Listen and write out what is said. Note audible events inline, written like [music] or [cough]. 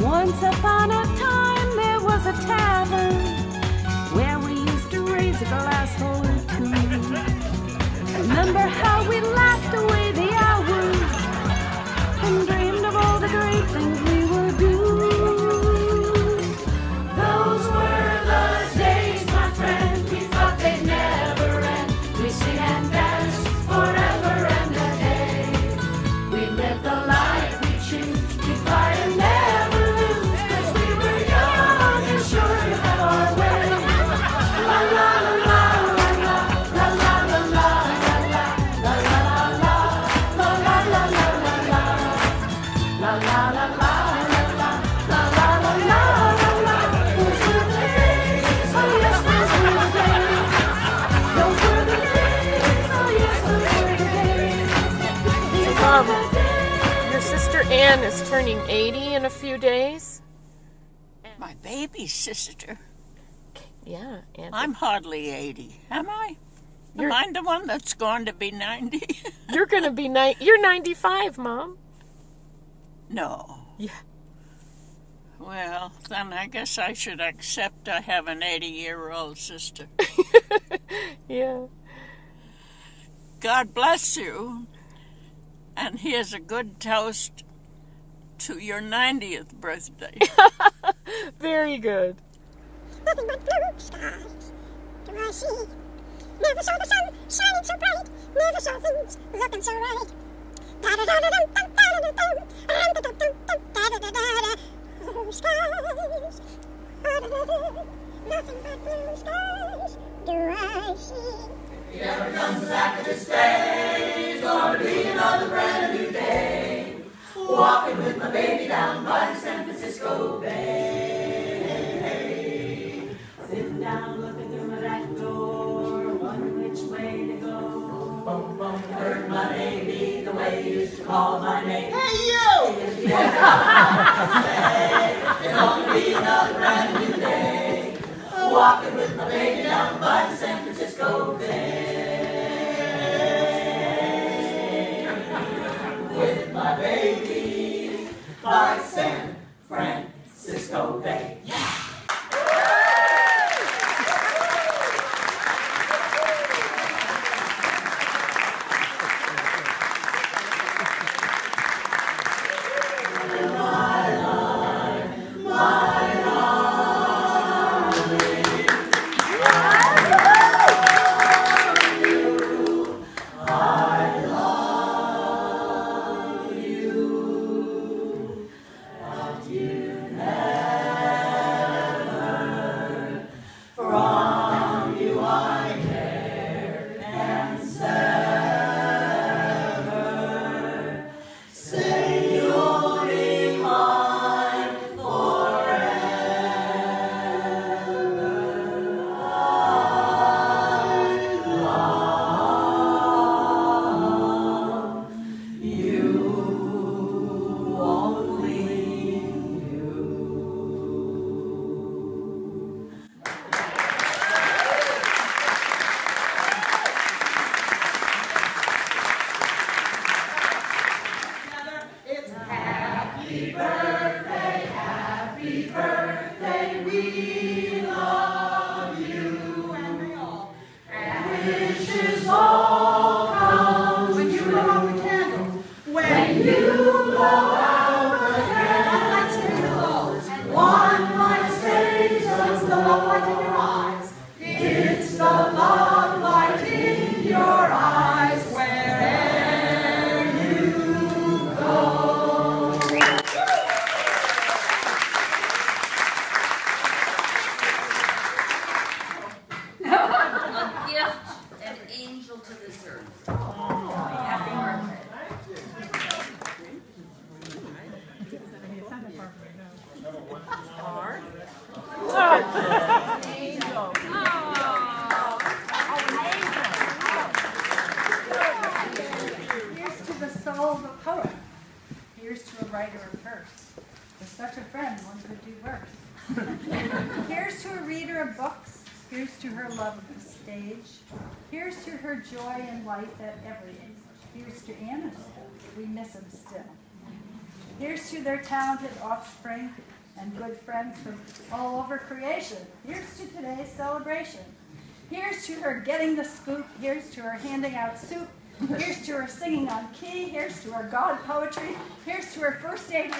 Once upon a Anne is turning 80 in a few days. My baby sister. Yeah, and I'm hardly 80, am I? Am You're- I the one that's going to be 90? [laughs] you're gonna be ni- You're 95, Mom. no. Yeah. Well, then I guess I should accept I have an 80 year old sister. [laughs] Yeah. God bless you. And here's a good toast to your 90th birthday. [laughs] Very good. I see. Never saw the sun shining so bright. Never saw things looking so right. Da da da da da da da da da da da da da. Da da da da. Sitting down by the San Francisco Bay Sit down, looking through my back door, wondering which way to go. Bum, bum, heard my baby the way he used to call my name. Hey, you! It's gonna be another brand new day. Walking with my baby down by the San Francisco Bay. San Francisco Bay. a poet. Here's to a writer of verse. With such a friend, one could do worse. [laughs] Here's to a reader of books. Here's to her love of the stage. Here's to her joy in life at every age. Here's to Anna. We miss him still. Here's to their talented offspring and good friends from all over creation. Here's to today's celebration. Here's to her getting the scoop. Here's to her handing out soup. Here's to her singing on key. Here's to her God poetry. Here's to her first aid.